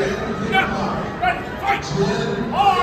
Ready, fight!